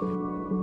う